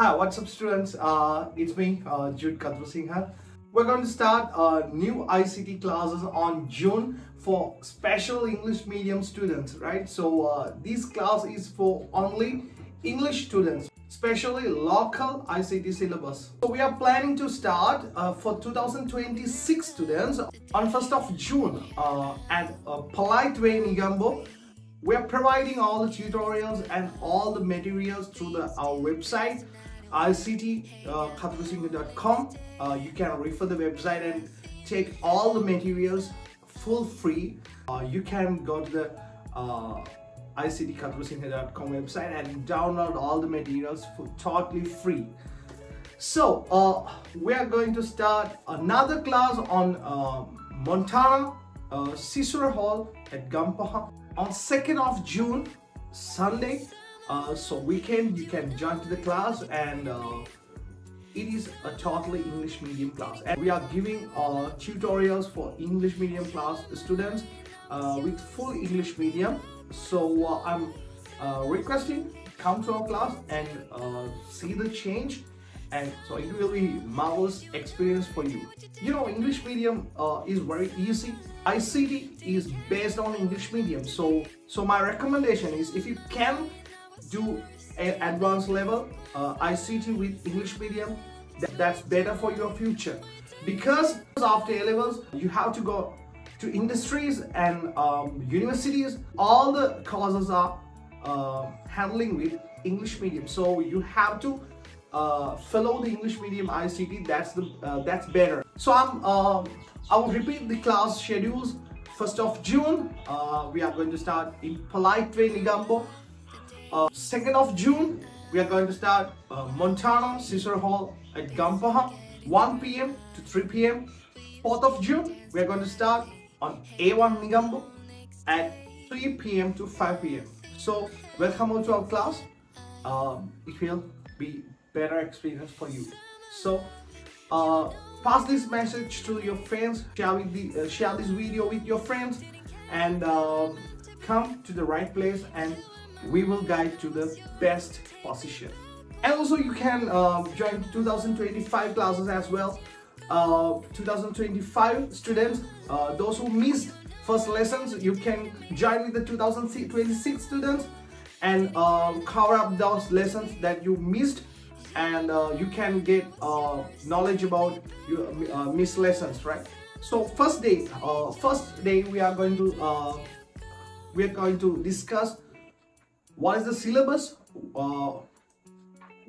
Hi, what's up students? Uh, it's me, uh, Jude Kadra We're going to start uh, new ICT classes on June for special English medium students, right? So uh, this class is for only English students, especially local ICT syllabus. So we are planning to start uh, for 2026 students on 1st of June uh, at uh, Polite Way Negombo we are providing all the tutorials and all the materials through the, our website ictkathurusingha.com uh, uh, you can refer the website and take all the materials full free. Uh, you can go to the uh, website and download all the materials for totally free. So uh, we are going to start another class on uh, Montana uh, Sisura Hall at Gampaha on 2nd of June Sunday uh, so weekend you can join to the class and uh, it is a totally English medium class. And we are giving uh, tutorials for English medium class students uh, with full English medium. So uh, I'm uh, requesting come to our class and see the change. And so it will be marvelous experience for you. You know english medium uh, is very easy. Ict is based on english medium. So so my recommendation is if you can do an advanced level uh, ict with english medium that, that's better for your future. Because after a levels you have to go to industries and um, universities. All the courses are uh, handling with english medium. So you have to uh, follow the English medium ICT that's the uh, that's better. So I'm uh, I will repeat the class schedules. 1st of June uh, we are going to start in Polite Way Negombo 2nd uh, of June we are going to start uh, Montana Sisura Hall at Gampaha 1 p.m. to 3 p.m. 4th of June we are going to start on A1 Negombo at 3 p.m. to 5 p.m. So welcome all to our class. Um, it will be better experience for you so uh, pass this message to your friends share, the, uh, share this video with your friends and uh, come to the right place and we will guide to the best position. And also you can um, join 2025 classes as well. Uh, 2025 students uh, those who missed first lessons you can join with the 2026 students and um, cover up those lessons that you missed. And uh, you can get uh, knowledge about your uh, missed lessons right? So first day uh, first day we are going to uh, we are going to discuss what is the syllabus uh,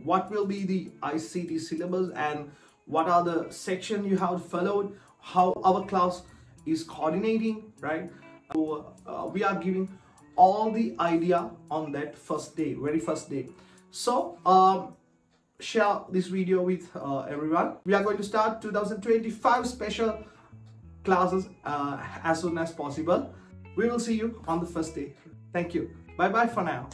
what will be the ICT syllabus and what are the section you have followed how our class is coordinating right so we are giving all the idea on that first day very first day so um, share this video with uh, everyone. We are going to start 2025 special classes uh, as soon as possible. We will see you on the first day. Thank you. Bye bye for now.